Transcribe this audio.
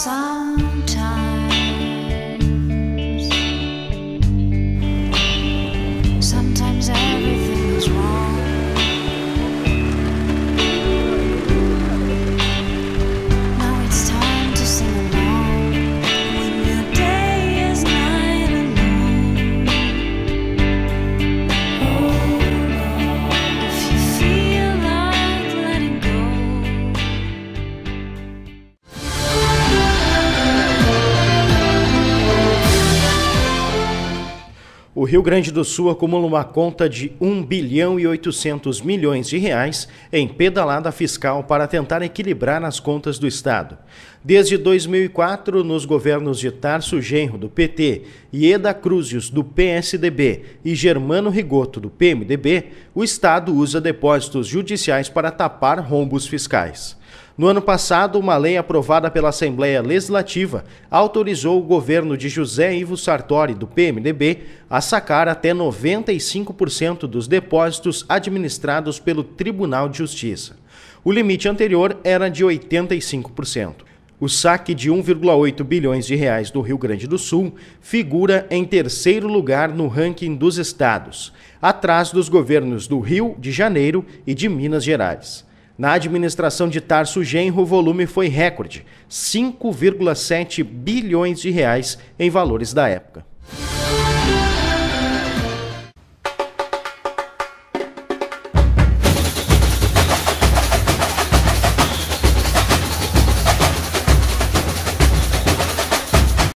Sometimes. O Rio Grande do Sul acumula uma conta de 1 bilhão e 800 milhões de reais em pedalada fiscal para tentar equilibrar as contas do Estado. Desde 2004, nos governos de Tarso Genro, do PT, e Eda Cruzius, do PSDB, e Germano Rigoto, do PMDB, o Estado usa depósitos judiciais para tapar rombos fiscais. No ano passado, uma lei aprovada pela Assembleia Legislativa autorizou o governo de José Ivo Sartori, do PMDB, a sacar até 95% dos depósitos administrados pelo Tribunal de Justiça. O limite anterior era de 85%. O saque de 1,8 bilhões de reais do Rio Grande do Sul figura em terceiro lugar no ranking dos estados, atrás dos governos do Rio de Janeiro e de Minas Gerais. Na administração de Tarso Genro, o volume foi recorde, 5,7 bilhões de reais em valores da época.